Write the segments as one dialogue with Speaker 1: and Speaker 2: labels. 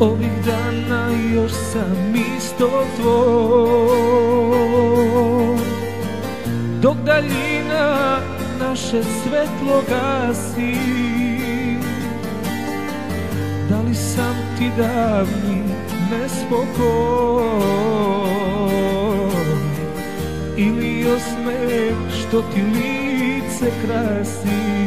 Speaker 1: Ovih dana još sam isto tvoj. Dok daljina naše svetlo gasi Da li sam ti davni nespokoj? Ili osmeh što ti lice krasi.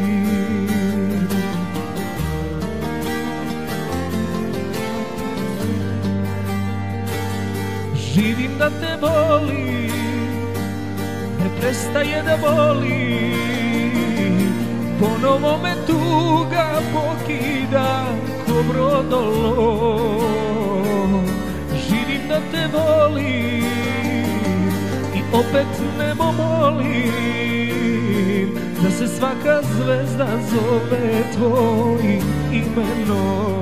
Speaker 1: Živim da te volim Ne prestaje da boli Ponovo me tuga pokida ko brodolo Živim da te volim opet nebo molim Da se svaka zvezda zove tvojim imenom